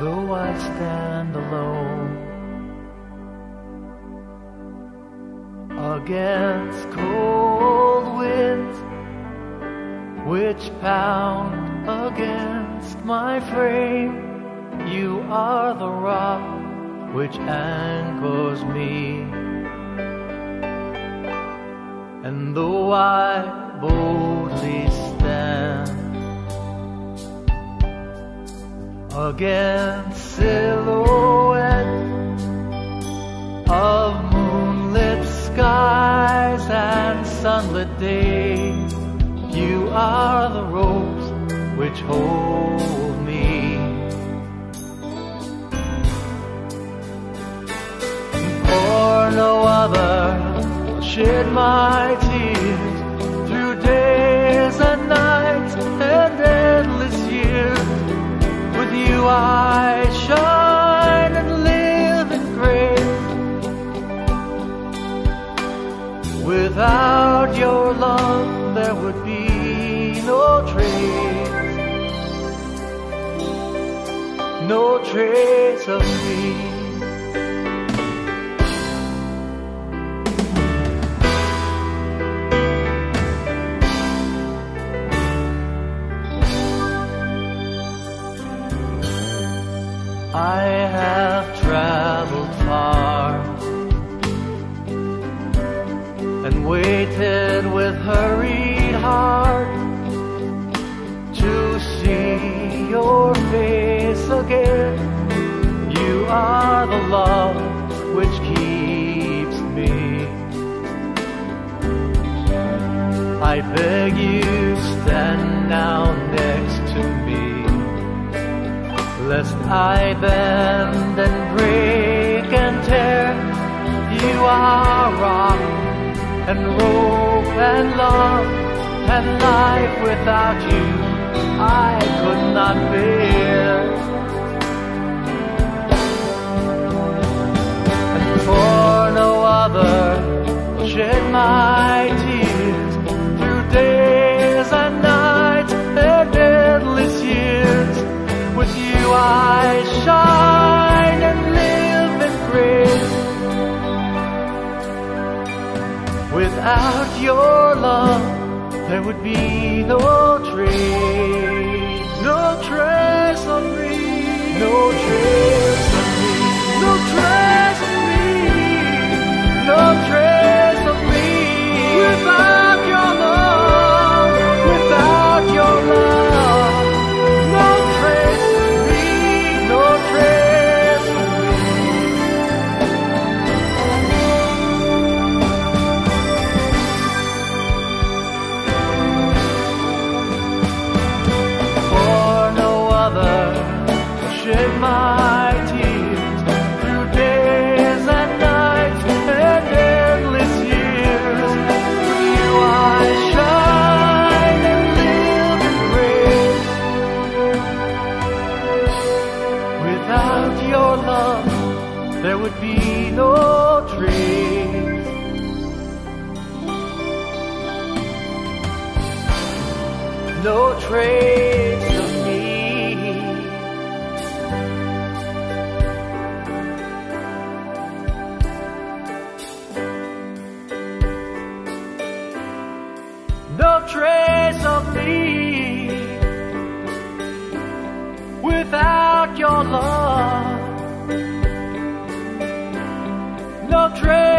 though I stand alone against cold winds which pound against my frame. You are the rock which anchors me. And though I boldly stand against silhouette of moonlit skies and sunlit days, you are the ropes which hold me. For no other shed my tears Without your love, there would be no trace, no trace of me. I face again. You are the love which keeps me. I beg you, stand now next to me lest I bend and break and tear. You are rock and rope and love and life without you I could not bear. My tears through days and nights and endless years. With you I shine and live in grace. Without your love, there would be no trace, Without your love, there would be no trace. no trace love. No trace